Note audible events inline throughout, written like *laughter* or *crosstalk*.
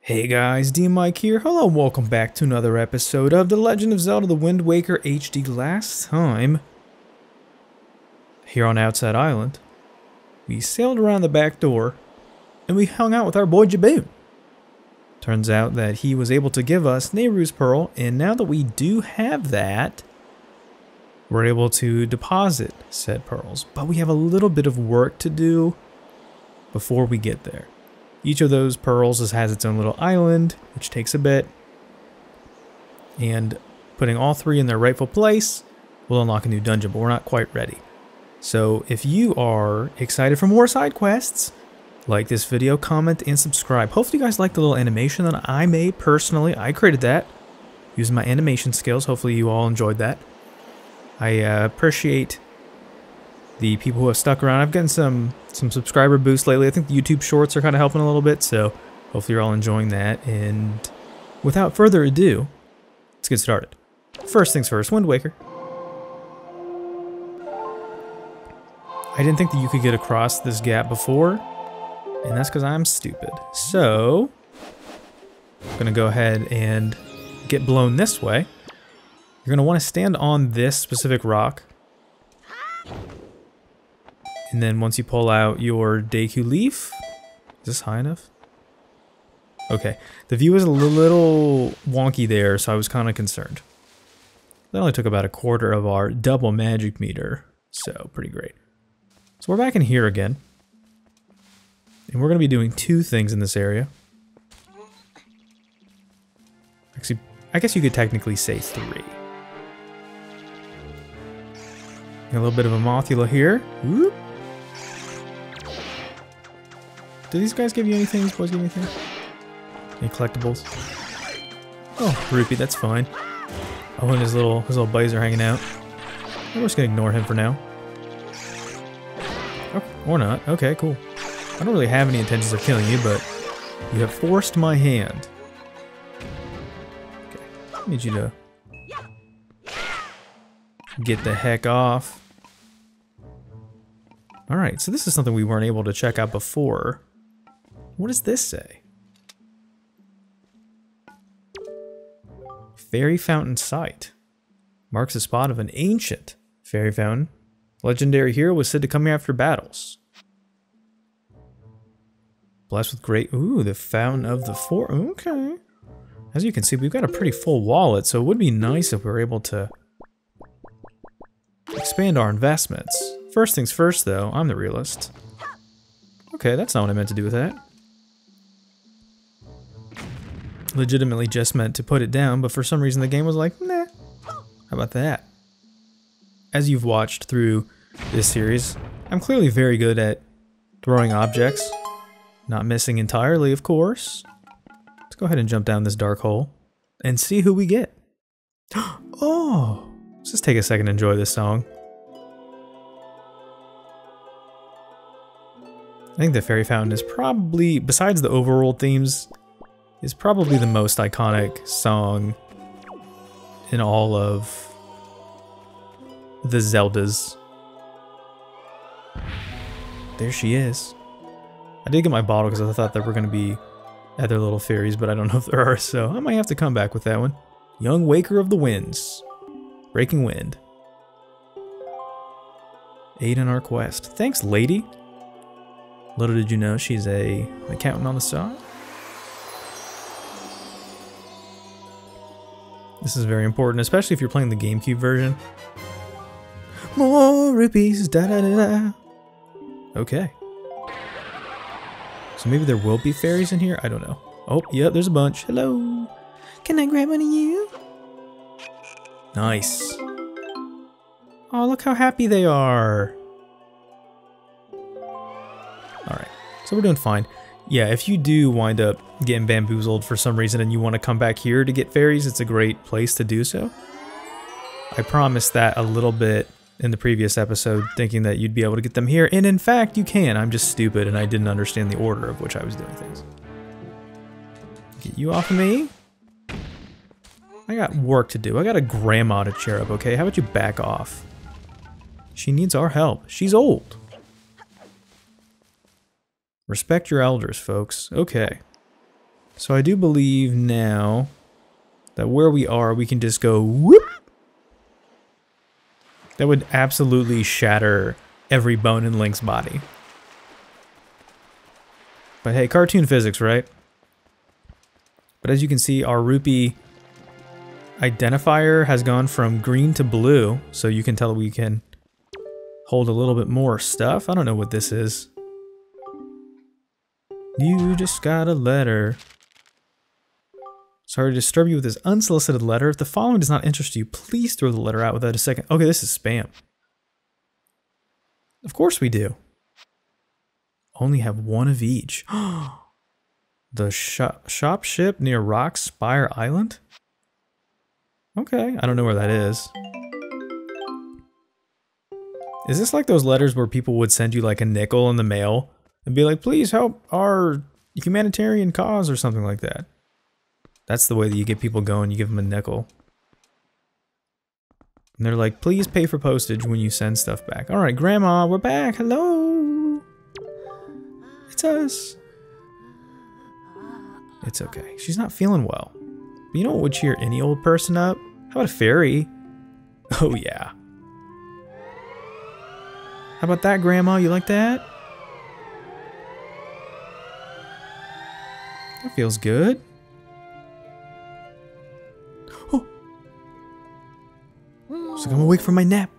Hey guys, DMic here. Hello, welcome back to another episode of The Legend of Zelda The Wind Waker HD. Last time, here on Outset Island, we sailed around the back door and we hung out with our boy Jabun. Turns out that he was able to give us Nayru's Pearl, and now that we do have that, we're able to deposit said pearls. But we have a little bit of work to do before we get there. Each of those pearls has its own little island, which takes a bit. And putting all three in their rightful place will unlock a new dungeon, but we're not quite ready. So if you are excited for more side quests, like this video, comment, and subscribe. Hopefully you guys like the little animation that I made personally. I created that using my animation skills. Hopefully you all enjoyed that. I uh, appreciate the people who have stuck around. I've gotten some some subscriber boosts lately. I think the YouTube shorts are kind of helping a little bit, so hopefully you're all enjoying that. And without further ado, let's get started. First things first, Wind Waker. I didn't think that you could get across this gap before, and that's because I'm stupid. So, I'm to go ahead and get blown this way. You're going to want to stand on this specific rock. And then once you pull out your Deku Leaf, is this high enough? Okay, the view is a little wonky there, so I was kind of concerned. That only took about a quarter of our double magic meter, so pretty great. So we're back in here again. And we're going to be doing two things in this area. Actually, I guess you could technically say three. A little bit of a Mothula here. Whoop. Do these guys give you anything? These boys give you anything? Any collectibles? Oh, rupee, that's fine. Oh, and his little his little buddies are hanging out. We're just gonna ignore him for now. Oh, or not. Okay, cool. I don't really have any intentions of killing you, but you have forced my hand. Okay, I need you to get the heck off. Alright, so this is something we weren't able to check out before. What does this say? Fairy Fountain Site. Marks the spot of an ancient fairy fountain. Legendary hero was said to come here after battles. Blessed with great... Ooh, the Fountain of the Four... Okay. As you can see, we've got a pretty full wallet, so it would be nice if we were able to expand our investments. First things first, though, I'm the realist. Okay, that's not what I meant to do with that. Legitimately just meant to put it down, but for some reason the game was like, nah, how about that? As you've watched through this series, I'm clearly very good at throwing objects. Not missing entirely, of course. Let's go ahead and jump down this dark hole and see who we get. Just take a second to enjoy this song. I think the Fairy Fountain is probably, besides the overworld themes, is probably the most iconic song in all of the Zeldas. There she is. I did get my bottle because I thought there were going to be other little fairies, but I don't know if there are, so I might have to come back with that one. Young Waker of the Winds. Breaking Wind. Aid in our quest. Thanks, lady. Little did you know she's a accountant on the side. This is very important, especially if you're playing the GameCube version. More rupees, da da da da. Okay. So maybe there will be fairies in here? I don't know. Oh, yeah, there's a bunch. Hello. Can I grab one of you? Nice. Oh, look how happy they are. Alright, so we're doing fine. Yeah, if you do wind up getting bamboozled for some reason and you want to come back here to get fairies, it's a great place to do so. I promised that a little bit in the previous episode, thinking that you'd be able to get them here, and in fact, you can. I'm just stupid and I didn't understand the order of which I was doing things. Get you off of me. I got work to do. I got a grandma to cheer up, okay? How about you back off? She needs our help. She's old. Respect your elders, folks. Okay. So I do believe now that where we are, we can just go whoop. That would absolutely shatter every bone in Link's body. But hey, cartoon physics, right? But as you can see, our rupee identifier has gone from green to blue, so you can tell we can hold a little bit more stuff. I don't know what this is. You just got a letter. Sorry to disturb you with this unsolicited letter. If the following does not interest you, please throw the letter out without a second. Okay, this is spam. Of course we do. Only have one of each. *gasps* the shop, shop ship near Rock Spire Island? Okay, I don't know where that is. Is this like those letters where people would send you like a nickel in the mail and be like, please help our humanitarian cause or something like that? That's the way that you get people going. You give them a nickel. And they're like, please pay for postage when you send stuff back. All right, Grandma, we're back. Hello. It's us. It's okay. She's not feeling well. But you know what would cheer any old person up? How about a fairy? Oh, yeah. How about that, Grandma? You like that? That feels good. *gasps* Oh. So I'm awake from my nap.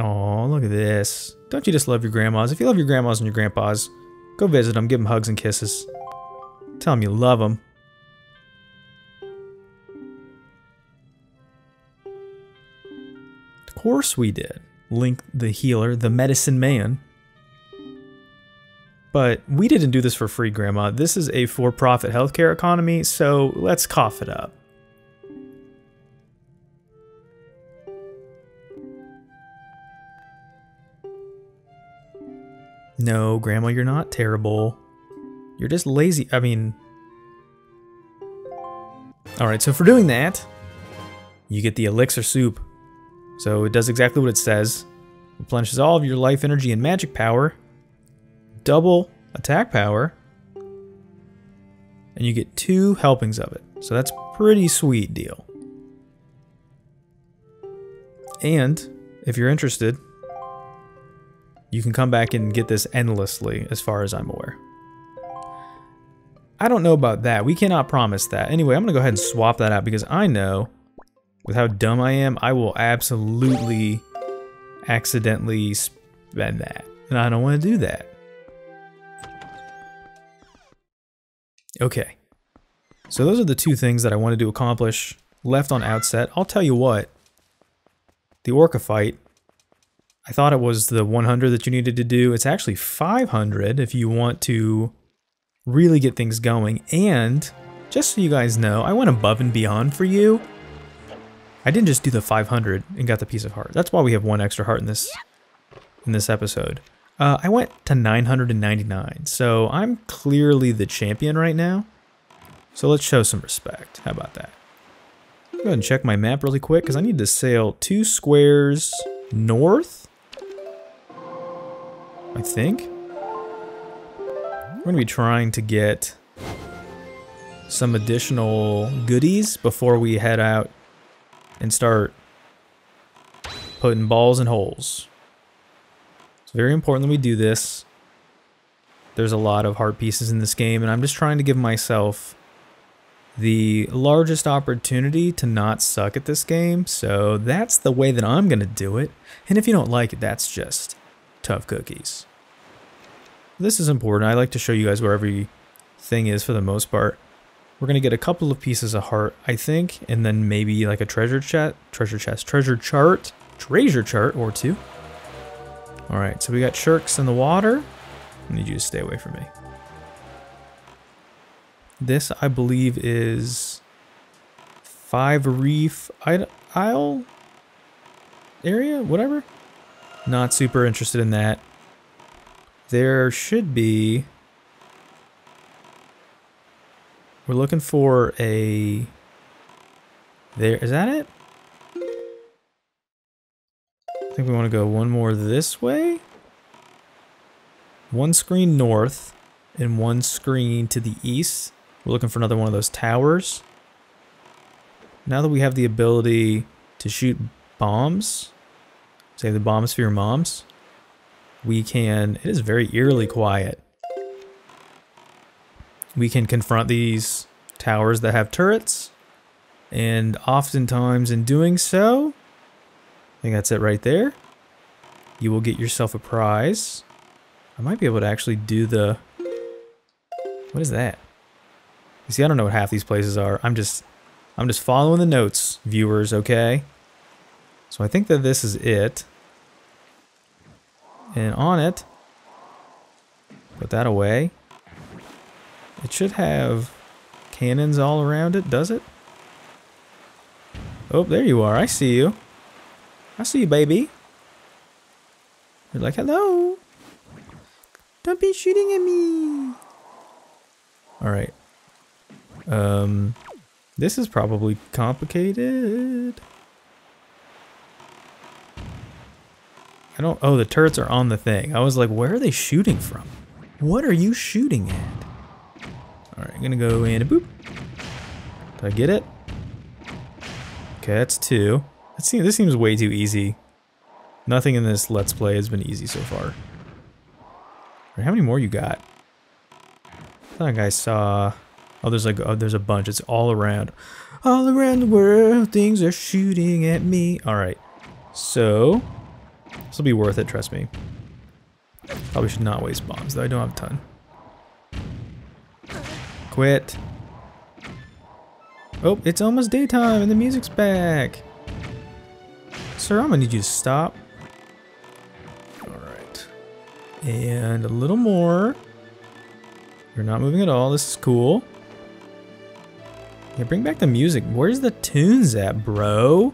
Oh, look at this. Don't you just love your grandmas? If you love your grandmas and your grandpas, go visit them, give them hugs and kisses. Tell them you love them. Course we did. Link the healer, the medicine man. But we didn't do this for free, Grandma. This is a for-profit healthcare economy, so let's cough it up. No, Grandma, you're not terrible. You're just lazy. I mean... Alright, so for doing that, you get the elixir soup. So it does exactly what it says. Replenishes all of your life energy and magic power. Double attack power. And you get two helpings of it. So that's pretty sweet deal. And if you're interested, you can come back and get this endlessly, as far as I'm aware. I don't know about that. We cannot promise that. Anyway, I'm going to go ahead and swap that out because I know, with how dumb I am, I will absolutely accidentally spend that. And I don't want to do that. Okay. So those are the two things that I wanted to accomplish left on outset. I'll tell you what. The Orca fight I thought it was the 100 that you needed to do. It's actually 500 if you want to really get things going. And just so you guys know, I went above and beyond for you. I didn't just do the 500 and got the piece of heart. That's why we have one extra heart in this in this episode. Uh, I went to 999, so I'm clearly the champion right now. So let's show some respect. How about that? Go ahead and check my map really quick because I need to sail two squares north I think. We're going to be trying to get some additional goodies before we head out and start putting balls in holes. It's very important that we do this. There's a lot of heart pieces in this game, and I'm just trying to give myself the largest opportunity to not suck at this game, so that's the way that I'm going to do it. And if you don't like it, that's just tough cookies. This is important. I like to show you guys where everything is for the most part. We're to get a couple of pieces of heart, I think, and then maybe like a treasure chest, treasure chest, treasure chart, treasure chart or two. All right, so we got sharks in the water. I need you to stay away from me. This, I believe, is Five Reef Isle area, whatever. Not super interested in that. There should be... We're looking for a... There, is that it? I think we want to go one more this way. one screen north and one screen to the east. We're looking for another one of those towers. Now that we have the ability to shoot bombs, save the bombs for your moms, we can, it is very eerily quiet. We can confront these towers that have turrets, and oftentimes in doing so, I think that's it right there, you will get yourself a prize. I might be able to actually do the, what is that? You see, I don't know what half these places are. I'm just, I'm just following the notes, viewers, okay? So I think that this is it. And on it, put that away. It should have cannons all around it, does it? Oh, there you are. I see you. I see you, baby. You're like, hello. Don't be shooting at me. All right. Um, this is probably complicated. I don't, oh, the turrets are on the thing. I was like, where are they shooting from? What are you shooting at? I'm gonna go in and boop. Did I get it? Okay, that's two. That seems, this seems way too easy. Nothing in this Let's Play has been easy so far. How many more you got? I thought I saw... Oh, there's like oh, there's a bunch. It's all around. All around the world, things are shooting at me. All right, so this will be worth it. Trust me. Probably should not waste bombs, though. I don't have a ton. Quit. Oh, it's almost daytime and the music's back. Sir, I'm gonna need you to stop. Alright. And a little more. You're not moving at all. This is cool. Yeah, bring back the music. Where's the tunes at, bro?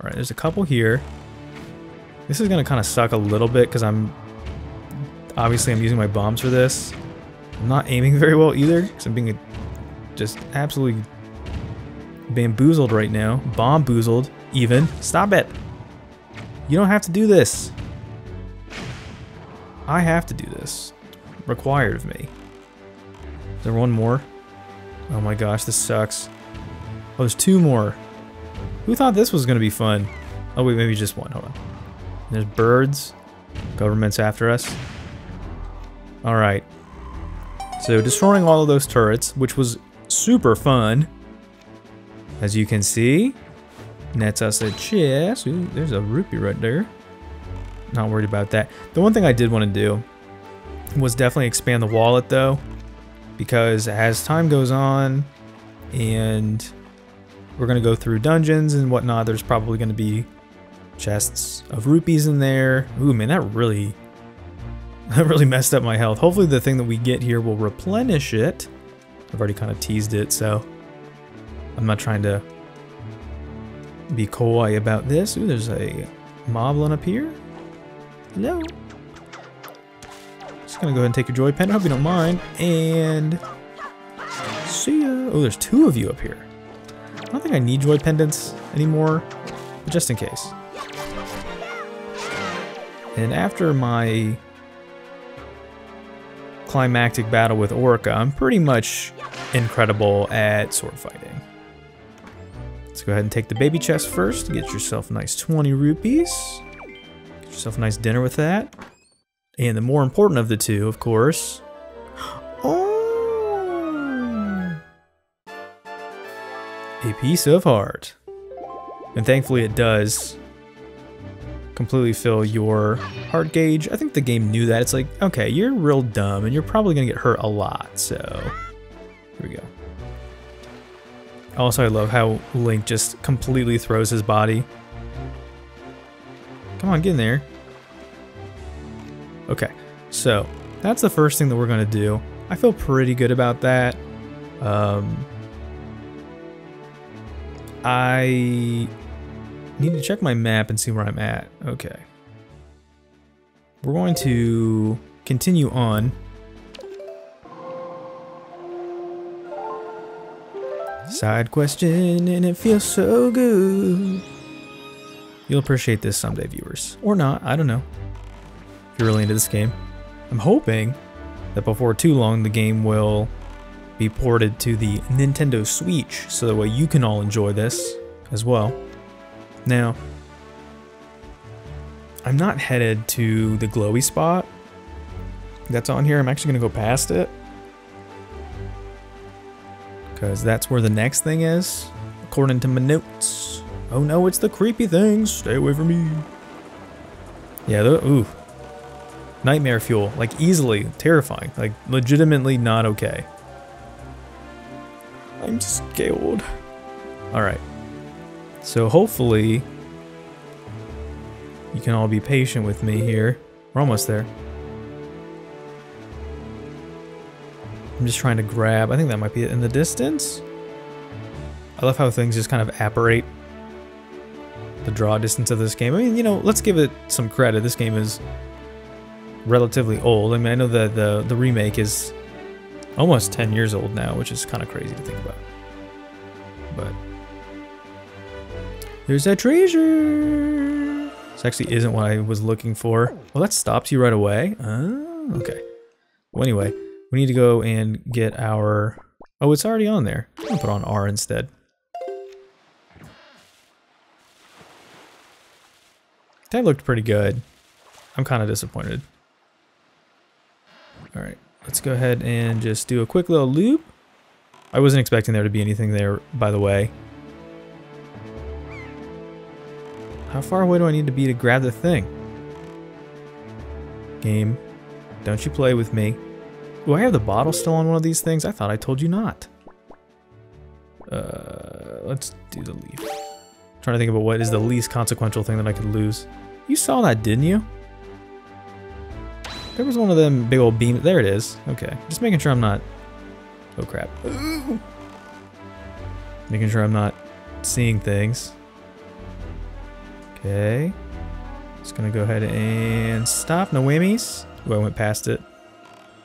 Alright, there's a couple here. This is gonna kind of suck a little bit because I'm... Obviously, I'm using my bombs for this. I'm not aiming very well either because I'm being just absolutely bamboozled right now. Bomb-boozled, even. Stop it! You don't have to do this. I have to do this. Required of me. Is there one more? Oh my gosh, this sucks. Oh, there's two more. Who thought this was going to be fun? Oh wait, maybe just one. Hold on. There's birds. Government's after us. Alright. So destroying all of those turrets, which was super fun. As you can see. Nets us a chest. Ooh, there's a rupee right there. Not worried about that. The one thing I did want to do was definitely expand the wallet though because as time goes on and we're going to go through dungeons and whatnot, there's probably going to be chests of rupees in there. Ooh, man, that really, *laughs* that really messed up my health. Hopefully the thing that we get here will replenish it. I've already kind of teased it, so I'm not trying to be coy about this. Ooh, there's a moblin up here. Hello Just gonna go ahead and take your joy pen. I hope you don't mind. And see ya. Oh, there's two of you up here. I don't think I need joy pendants anymore, but just in case. And after my climactic battle with Orca, I'm pretty much incredible at sword fighting. Let's go ahead and take the baby chest first. Get yourself a nice 20 rupees. Get yourself a nice dinner with that. And the more important of the two, of course. *gasps* Oh! A piece of heart. And thankfully it does completely fill your heart gauge. I think the game knew that. It's like, okay, you're real dumb and you're probably going to get hurt a lot. So, here we go. Also, I love how Link just completely throws his body. Come on, get in there. Okay, so that's the first thing that we're going to do. I feel pretty good about that. Um, I need to check my map and see where I'm at. Okay. We're going to continue on. Side question, and it feels so good. You'll appreciate this someday, viewers. Or not, I don't know If you're really into this game. I'm hoping that before too long the game will be ported to the Nintendo Switch so that way you can all enjoy this as well. Now, I'm not headed to the glowy spot that's on here. I'm actually going to go past it. Because that's where the next thing is, according to my notes. Oh no, it's the creepy things. Stay away from me. Yeah, the, ooh. Nightmare fuel. Like, easily terrifying. Like, legitimately not okay. I'm scared. Alright. So hopefully you can all be patient with me here. We're almost there. I'm just trying to grab, I think that might be it in the distance. I love how things just kind of apparate the draw distance of this game. I mean, you know, let's give it some credit. This game is relatively old. I mean, I know that the, the remake is almost 10 years old now, which is kind of crazy to think about. But there's that treasure. This actually isn't what I was looking for. Well, that stops you right away. Oh, okay. Well, anyway, we need to go and get our... Oh, it's already on there. I'll put on R instead. That looked pretty good. I'm kind of disappointed. Alright, let's go ahead and just do a quick little loop. I wasn't expecting there to be anything there, by the way. How far away do I need to be to grab the thing? Game, don't you play with me. Do I have the bottle still on one of these things? I thought I told you not. Uh, let's do the leaf. I'm trying to think about what is the least consequential thing that I could lose. You saw that, didn't you? There was one of them big old beams. There it is. Okay. Just making sure I'm not... Oh, crap. Making sure I'm not seeing things. Okay. Just gonna go ahead and stop. No whammies. Oh, I went past it.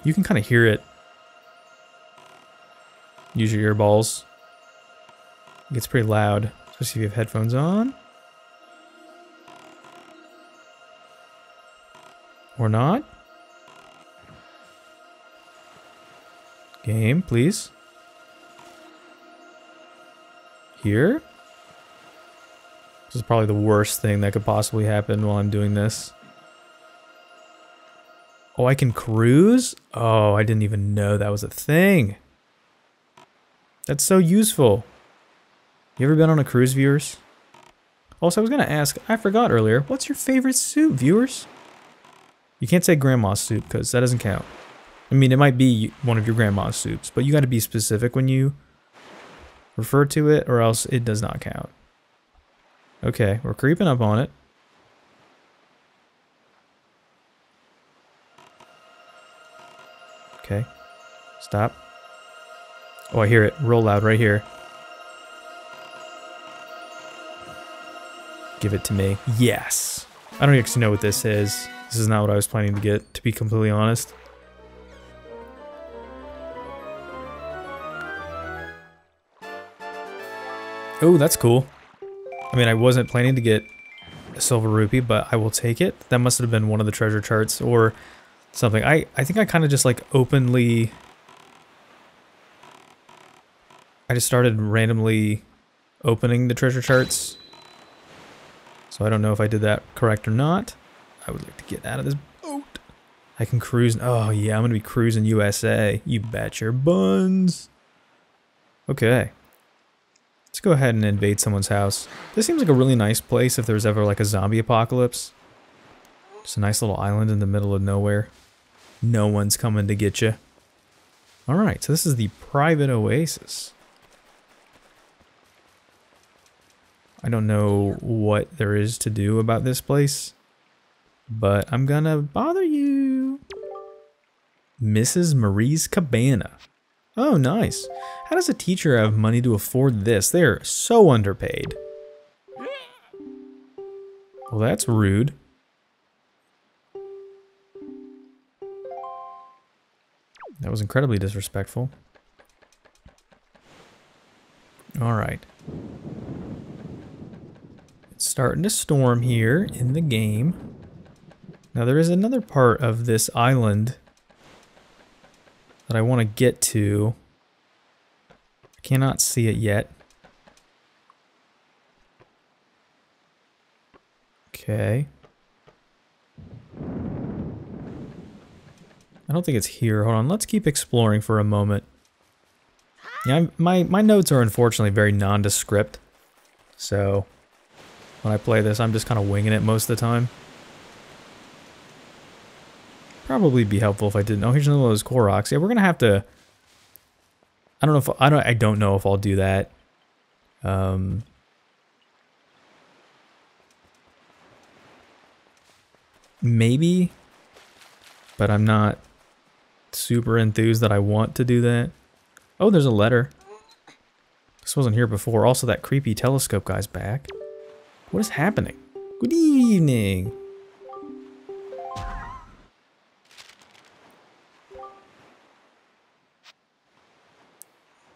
You can kind of hear it. Use your earballs. It gets pretty loud, especially if you have headphones on. Or not. Game, please. Here? Is probably the worst thing that could possibly happen while I'm doing this. Oh, I can cruise? Oh, I didn't even know that was a thing. That's so useful. You ever been on a cruise, viewers? Also, I was going to ask, I forgot earlier, what's your favorite soup, viewers? You can't say grandma's soup, because that doesn't count. I mean, it might be one of your grandma's soups, but you got to be specific when you refer to it, or else it does not count. Okay, we're creeping up on it. Okay. Stop. Oh, I hear it. Roll loud right here. Give it to me. Yes. I don't actually know what this is. This is not what I was planning to get, to be completely honest. Oh, that's cool. I mean, I wasn't planning to get a silver rupee, but I will take it. That must have been one of the treasure charts or something. I, I think I kind of just like openly... I just started randomly opening the treasure charts. So I don't know if I did that correct or not. I would like to get out of this boat. I can cruise. Oh yeah, I'm going to be cruising USA. You bet your buns. Okay. Let's go ahead and invade someone's house. This seems like a really nice place if there's ever like a zombie apocalypse. Just a nice little island in the middle of nowhere. No one's coming to get you. Alright, so this is the private oasis. I don't know what there is to do about this place, but I'm gonna bother you. Mrs. Marie's Cabana. Oh, nice. How does a teacher have money to afford this? They're so underpaid. Well, that's rude. That was incredibly disrespectful. Alright. It's starting to storm here in the game. Now there is another part of this island that I want to get to. I cannot see it yet. Okay. I don't think it's here. Hold on, let's keep exploring for a moment. Yeah, I'm, my, my notes are unfortunately very nondescript. So, when I play this, I'm just kind of winging it most of the time. Probably be helpful if I didn't. Oh, here's another one of those Koroks. Yeah, we're gonna have to. I don't know if I don't. I don't know if I'll do that. Um. Maybe, but I'm not super enthused that I want to do that. Oh, there's a letter. This wasn't here before. Also, that creepy telescope guy's back. What is happening? Good evening.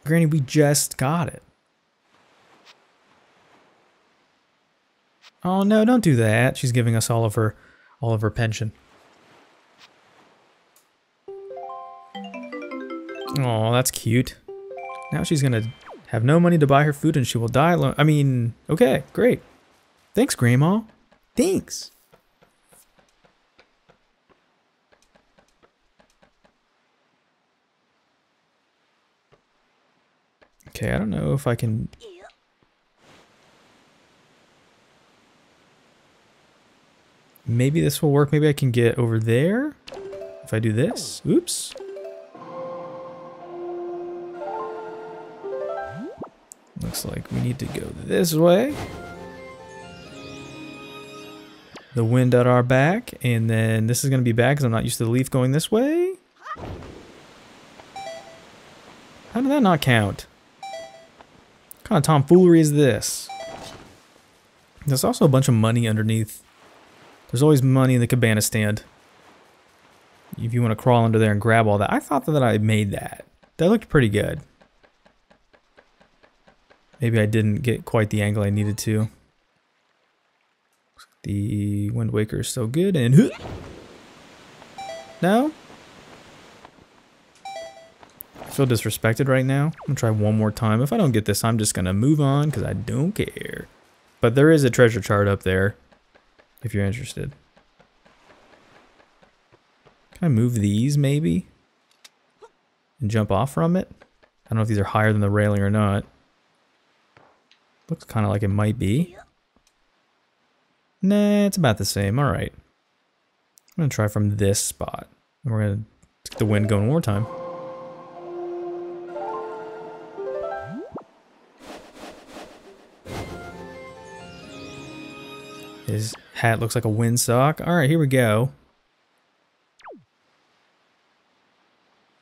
Granny, we just got it. Oh no, don't do that. She's giving us all of her all of her pension. Oh, that's cute. Now she's gonna have no money to buy her food and she will die alone. I mean, okay, great. Thanks, Grandma. Thanks. Okay, I don't know if I can... Maybe this will work. Maybe I can get over there. If I do this. Oops. Looks like we need to go this way. The wind at our back. And then this is going to be bad because I'm not used to the leaf going this way. How did that not count? Kind of tomfoolery is this? There's also a bunch of money underneath. There's always money in the cabana stand. If you want to crawl under there and grab all that. I thought that I made that. That looked pretty good. Maybe I didn't get quite the angle I needed to. The Wind Waker is still good, and... *laughs* No? I feel disrespected right now. I'm gonna try one more time. If I don't get this, I'm just gonna move on, because I don't care. But there is a treasure chart up there, if you're interested. Can I move these, maybe? And jump off from it? I don't know if these are higher than the railing or not. Looks kind of like it might be. Nah, it's about the same. All right. I'm going to try from this spot. We're going to get the wind going one more time. His hat looks like a windsock. All right, here we go.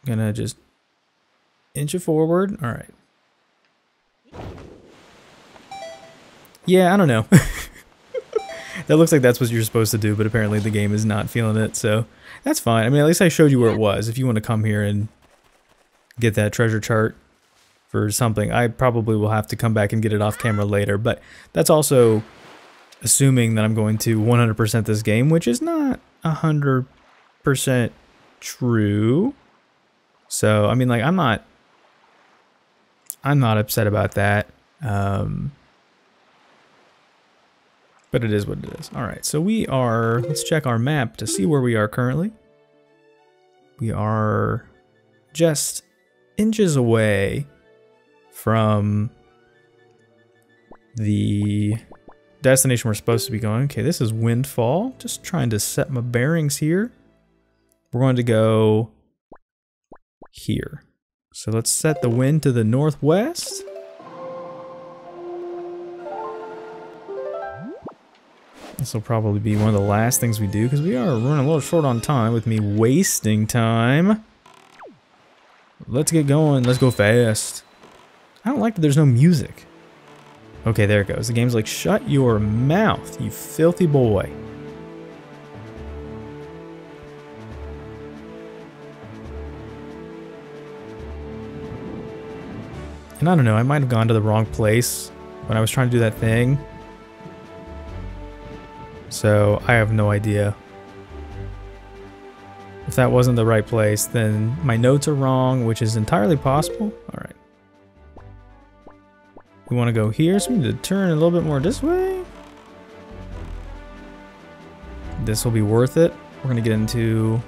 Gonna just inch it forward. All right. Yeah, I don't know. *laughs* that looks like that's what you're supposed to do, but apparently the game is not feeling it, so that's fine. I mean, at least I showed you where it was. If you want to come here and get that treasure chart for something, I probably will have to come back and get it off camera later, but that's also assuming that I'm going to 100% this game, which is not 100% true. So, I mean, like, I'm not, I'm not upset about that. Um, but it is what it is. All right, so we are, let's check our map to see where we are currently. We are just inches away from the destination we're supposed to be going. Okay, this is Windfall. Just trying to set my bearings here. We're going to go here. So let's set the wind to the northwest. This will probably be one of the last things we do because we are running a little short on time with me wasting time. Let's get going. Let's go fast. I don't like that there's no music. Okay, there it goes. The game's like, shut your mouth, you filthy boy. And I don't know, I might have gone to the wrong place when I was trying to do that thing. So I have no idea If that wasn't the right place, then my notes are wrong, which is entirely possible. All right. We want to go here, so we need to turn a little bit more this way. This will be worth it. We're going to get into...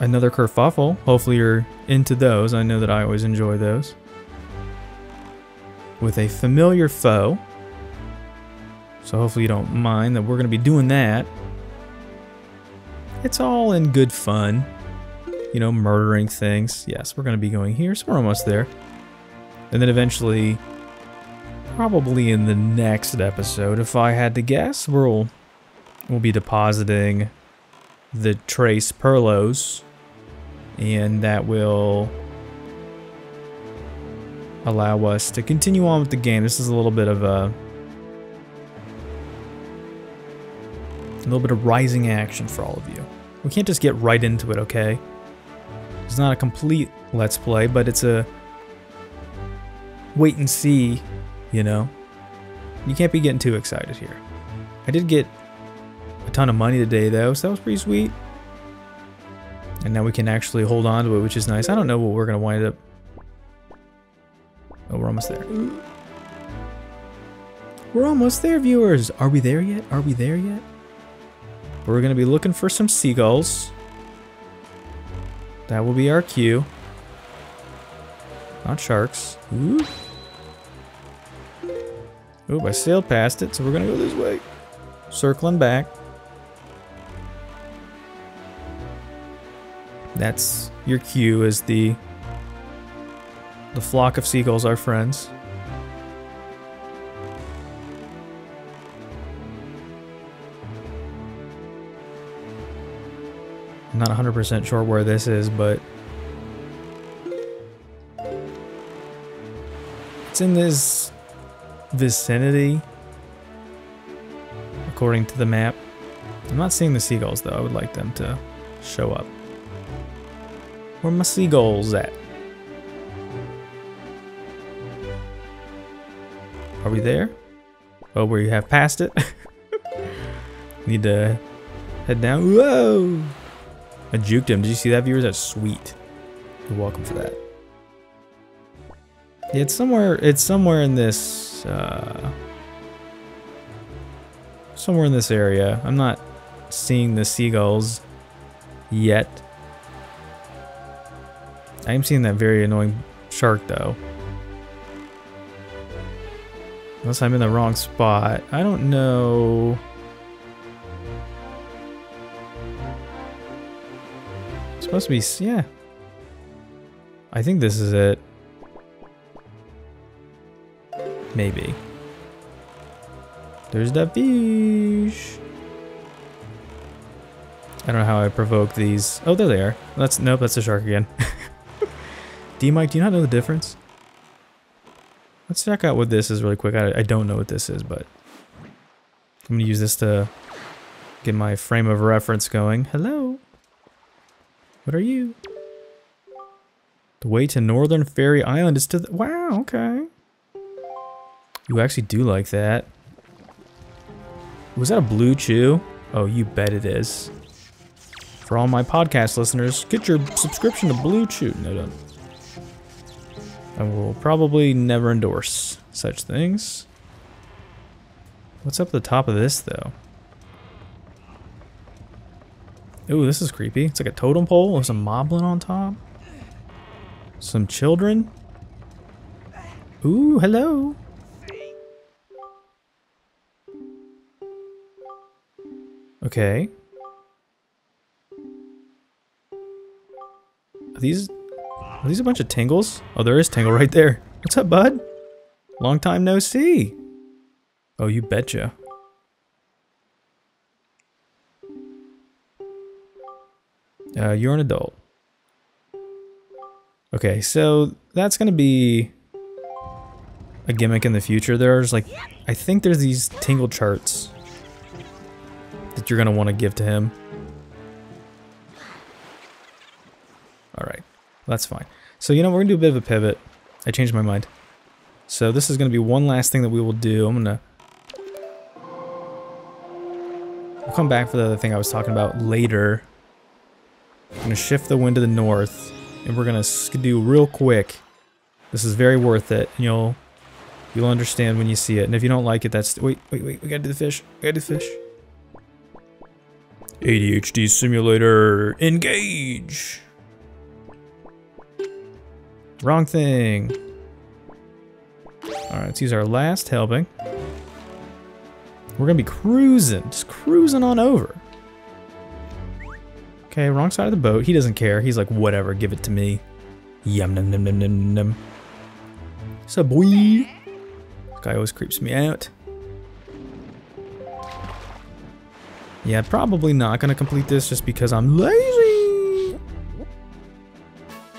Another kerfuffle. Hopefully you're into those. I know that I always enjoy those. With a familiar foe. So hopefully you don't mind that we're going to be doing that. It's all in good fun. You know, murdering things. Yes, we're going to be going here, so we're almost there. And then eventually, probably in the next episode, if I had to guess, we'll, we'll be depositing the trace Perlos. And that will allow us to continue on with the game. This is a little bit of a A little bit of rising action for all of you. We can't just get right into it, okay? It's not a complete Let's Play, but it's a wait and see, you know? You can't be getting too excited here. I did get a ton of money today, though, so that was pretty sweet. And now we can actually hold on to it, which is nice. I don't know what we're going to wind up... Oh, we're almost there. We're almost there, viewers. Are we there yet? Are we there yet? We're going to be looking for some seagulls. That will be our cue. Not sharks. Ooh. Ooh, I sailed past it, so we're to go this way. Circling back. That's your cue as the the flock of seagulls are friends. Not 100% sure where this is, but... It's in this vicinity, according to the map. I'm not seeing the seagulls, though. I would like them to show up. Where my seagulls at? Are we there? Oh, where you have passed it? *laughs* Need to head down. Whoa! I juked him. Did you see that, viewers? That's sweet. You're welcome for that. It's somewhere. It's somewhere in this. Uh, somewhere in this area. I'm not seeing the seagulls yet. I am seeing that very annoying shark, though. Unless I'm in the wrong spot. I don't know. Supposed to be, yeah. I think this is it. Maybe. There's the fish. I don't know how I provoke these. Oh, there they are. That's nope. That's a shark again. *laughs* DMic, do you not know the difference? Let's check out what this is really quick. I, I don't know what this is, but I'm gonna use this to get my frame of reference going. Hello. What are you? The way to Northern Fairy Island is to the... Wow, okay. You actually do like that. Was that a blue chew? Oh, you bet it is. For all my podcast listeners, get your subscription to Blue Chew. No, don't. I will probably never endorse such things. What's up at the top of this, though? Ooh, this is creepy. It's like a totem pole with some moblin on top. Some children. Ooh, hello. Okay. Are these are these a bunch of tingles? Oh, there is tingle right there. What's up, bud? Long time no see. Oh, you betcha. Uh, you're an adult. Okay, so that's going to be a gimmick in the future. There's like, I think there's these tingle charts that you're going to want to give to him. Alright, that's fine. So, you know, we're going to do a bit of a pivot. I changed my mind. So this is going to be one last thing that we will do. I'm going to We'll come back for the other thing I was talking about later. I'm going to shift the wind to the north, and we're going to skidoo real quick. This is very worth it, and you'll you'll understand when you see it. And if you don't like it, that's... Wait, wait, wait, we gotta do the fish. We gotta do the fish. ADHD simulator, engage! Wrong thing. Alright, let's use our last helping. We're gonna be cruising, just cruising on over. Okay, wrong side of the boat. He doesn't care. He's like, whatever, give it to me. Yum num num num num num. So. This guy always creeps me out. Yeah, probably not gonna complete this just because I'm lazy.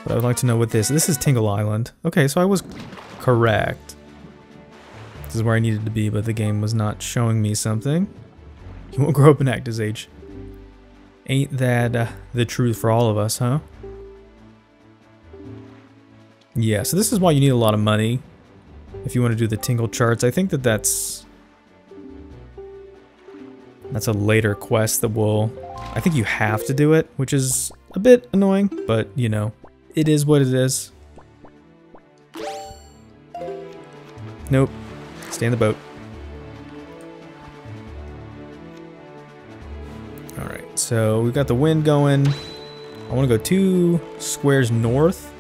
But I would like to know what this. This is Tingle Island. Okay, so I was correct. This is where I needed to be, but the game was not showing me something. He won't grow up and act his age. Ain't that uh, the truth for all of us, huh? Yeah, so this is why you need a lot of money if you want to do the tingle charts. I think that that's that's a later quest that will I think you have to do it, which is a bit annoying, but you know, it is what it is. Nope. Stay in the boat. So we've got the wind going. I want to go two squares north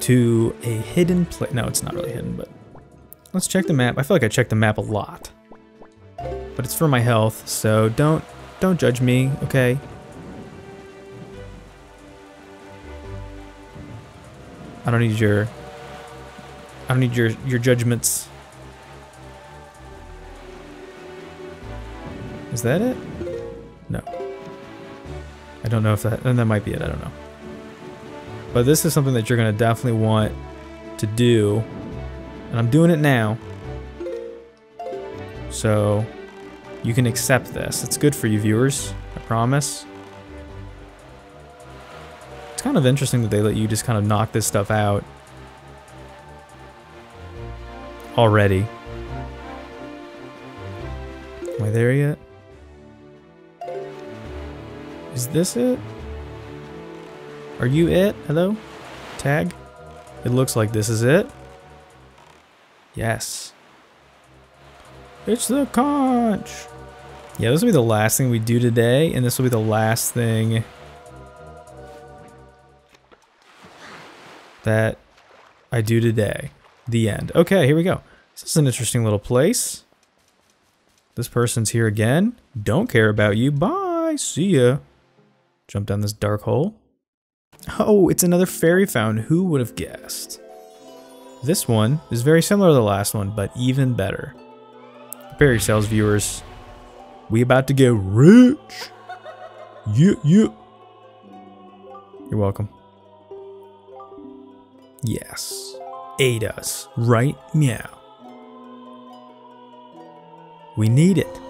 to a hidden place. No, it's not really hidden, but let's check the map. I feel like I check the map a lot. But it's for my health, so don't don't judge me, okay? I don't need your I don't need your your judgments. Is that it? No. I don't know if that and that might be it, I don't know. But this is something that you're to definitely want to do. And I'm doing it now. So you can accept this. It's good for you viewers, I promise. It's kind of interesting that they let you just kind of knock this stuff out already. Am I there yet? Is this it? Are you it? Hello? Tag? It looks like this is it. Yes. It's the conch! Yeah, this will be the last thing we do today, and this will be the last thing that I do today. The end. Okay, here we go. This is an interesting little place. This person's here again. Don't care about you. Bye. See ya. Jump down this dark hole. Oh, it's another fairy fountain. Who would have guessed? This one is very similar to the last one, but even better. Prepare yourselves, viewers. We about to get rich. Yeah, yeah. You're welcome. Yes. Aid us. Right meow. We need it.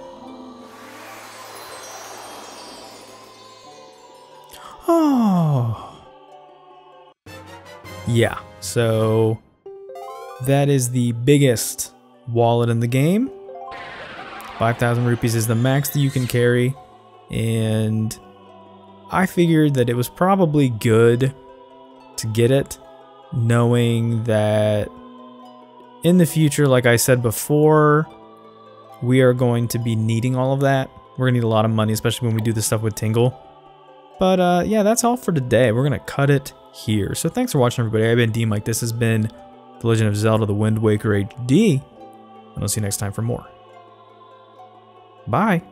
Oh. *sighs* Yeah, so that is the biggest wallet in the game. 5,000 rupees is the max that you can carry, and I figured that it was probably good to get it, knowing that in the future, like I said before, we are going to be needing all of that. We're going to need a lot of money, especially when we do this stuff with Tingle. But uh, yeah, that's all for today. We're going to cut it here. So thanks for watching, everybody. I've been DMic. This has been The Legend of Zelda The Wind Waker HD. And I'll see you next time for more. Bye.